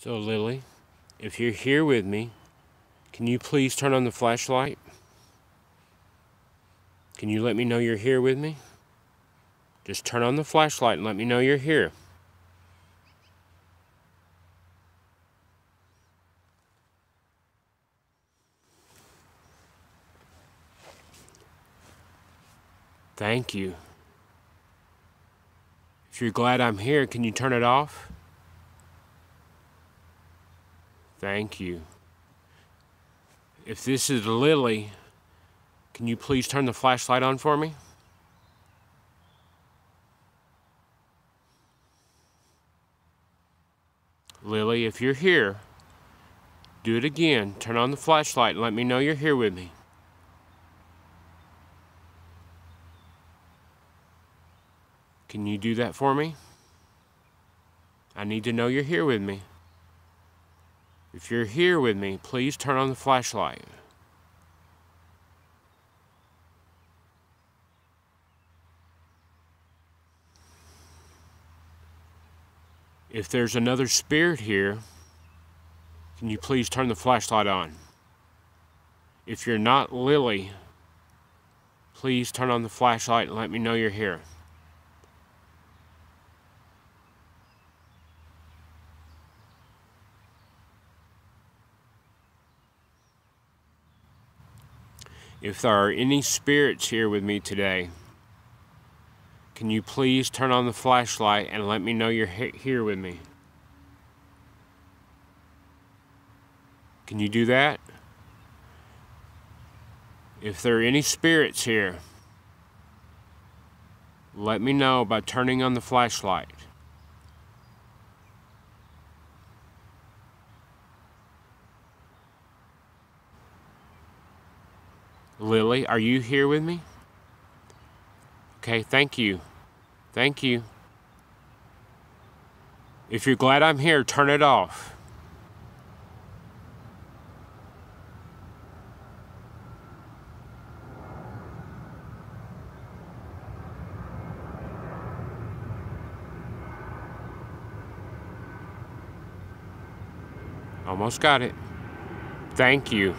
So, Lillie, if you're here with me, can you please turn on the flashlight? Can you let me know you're here with me? Just turn on the flashlight and let me know you're here. Thank you. If you're glad I'm here, can you turn it off? Thank you. If this is Lillie, can you please turn the flashlight on for me? Lillie, if you're here, do it again. Turn on the flashlight and let me know you're here with me. Can you do that for me? I need to know you're here with me. If you're here with me, please turn on the flashlight. If there's another spirit here, can you please turn the flashlight on? If you're not Lillie, please turn on the flashlight and let me know you're here. If there are any spirits here with me today, can you please turn on the flashlight and let me know you're here with me? Can you do that? If there are any spirits here, let me know by turning on the flashlight. Lillie, are you here with me? Okay, thank you. Thank you. If you're glad I'm here, turn it off. Almost got it. Thank you.